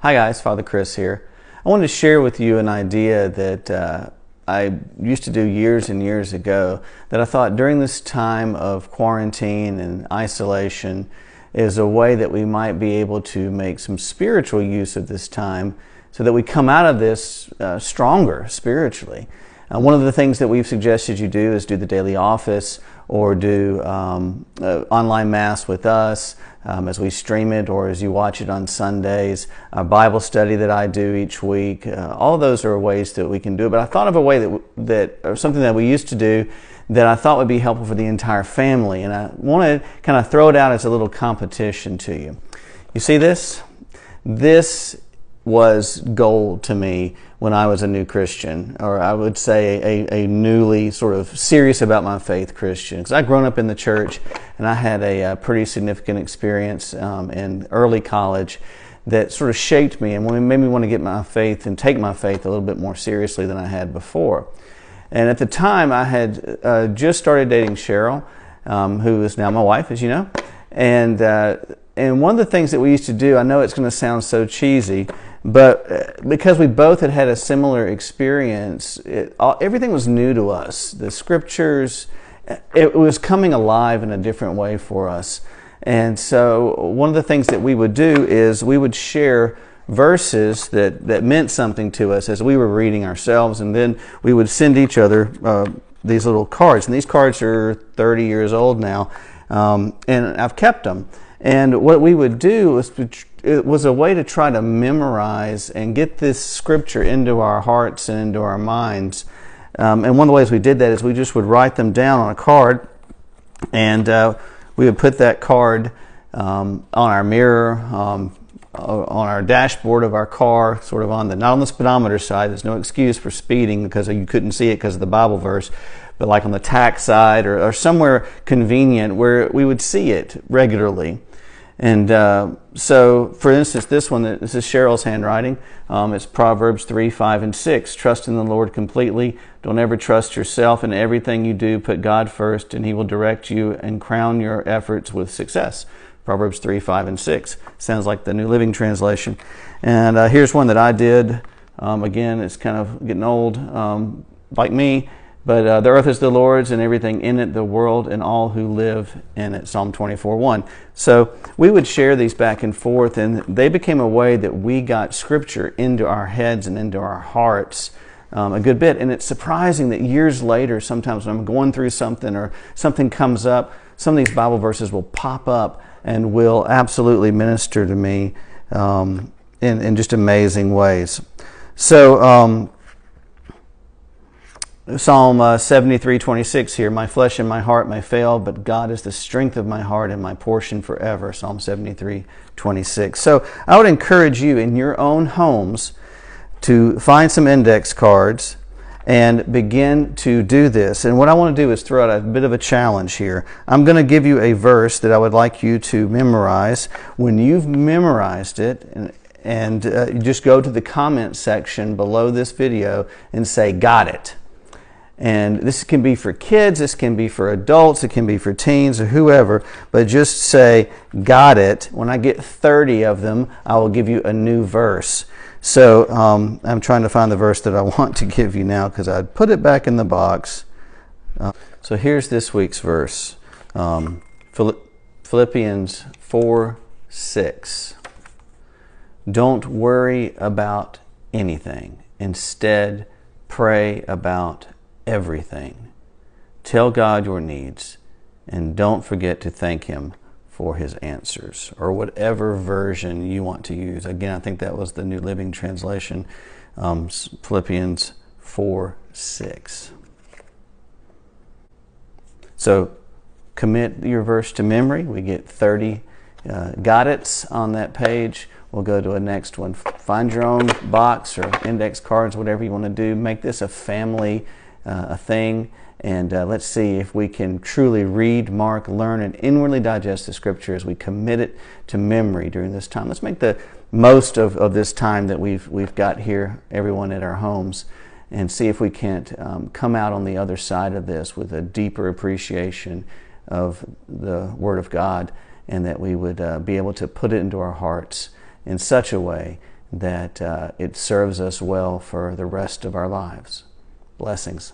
Hi, guys. Father Chris here. I wanted to share with you an idea that uh, I used to do years and years ago that I thought during this time of quarantine and isolation is a way that we might be able to make some spiritual use of this time so that we come out of this uh, stronger spiritually. Uh, one of the things that we've suggested you do is do the daily office or do um, uh, online mass with us um, as we stream it or as you watch it on Sundays, a Bible study that I do each week. Uh, all those are ways that we can do it. But I thought of a way that, that or something that we used to do that I thought would be helpful for the entire family. And I want to kind of throw it out as a little competition to you. You see this? This was gold to me when I was a new Christian, or I would say a, a newly sort of serious about my faith Christian. Because I'd grown up in the church and I had a, a pretty significant experience um, in early college that sort of shaped me and made me want to get my faith and take my faith a little bit more seriously than I had before. And at the time, I had uh, just started dating Cheryl, um, who is now my wife, as you know. And uh, and one of the things that we used to do, I know it's going to sound so cheesy, but uh, because we both had had a similar experience, it, all, everything was new to us. The scriptures, it was coming alive in a different way for us. And so, one of the things that we would do is we would share verses that, that meant something to us as we were reading ourselves, and then we would send each other uh, these little cards. And these cards are 30 years old now, um, and I've kept them. And what we would do was it was a way to try to memorize and get this scripture into our hearts and into our minds. Um, and one of the ways we did that is we just would write them down on a card, and uh, we would put that card um, on our mirror, um, on our dashboard of our car, sort of on the not on the speedometer side. There's no excuse for speeding because you couldn't see it because of the Bible verse, but like on the tach side or, or somewhere convenient where we would see it regularly. And uh, so, for instance, this one, this is Cheryl's handwriting. Um, it's Proverbs 3, 5, and 6. Trust in the Lord completely. Don't ever trust yourself. In everything you do, put God first, and He will direct you and crown your efforts with success. Proverbs 3, 5, and 6. Sounds like the New Living Translation. And uh, here's one that I did. Um, again, it's kind of getting old, um, like me. But uh, the earth is the Lord's and everything in it, the world and all who live in it. Psalm 24 1. So we would share these back and forth, and they became a way that we got scripture into our heads and into our hearts. Um, a good bit. And it's surprising that years later, sometimes when I'm going through something or something comes up, some of these Bible verses will pop up and will absolutely minister to me um, in, in just amazing ways. So, um, Psalm uh, 73 26 here, my flesh and my heart may fail, but God is the strength of my heart and my portion forever. Psalm 73 26. So I would encourage you in your own homes to find some index cards and begin to do this. And what I want to do is throw out a bit of a challenge here. I'm going to give you a verse that I would like you to memorize. When you've memorized it, and, and uh, just go to the comment section below this video and say, Got it. And this can be for kids, this can be for adults, it can be for teens or whoever, but just say, Got it. When I get 30 of them, I will give you a new verse. So um, I'm trying to find the verse that I want to give you now because I'd put it back in the box. Uh, so here's this week's verse um, Philippians 4 6. Don't worry about anything. Instead, pray about everything. Tell God your needs and don't forget to thank Him for His answers or whatever version you want to use. Again, I think that was the New Living Translation, um, Philippians 4 6. So commit your verse to memory. We get 30 uh, got it's on that page. We'll go to a next one. Find your own box or index cards, whatever you want to do. Make this a family a thing. And uh, let's see if we can truly read, mark, learn, and inwardly digest the scripture as we commit it to memory during this time. Let's make the most of, of this time that we've, we've got here, everyone at our homes, and see if we can't um, come out on the other side of this with a deeper appreciation of the Word of God and that we would uh, be able to put it into our hearts in such a way that uh, it serves us well for the rest of our lives. Blessings.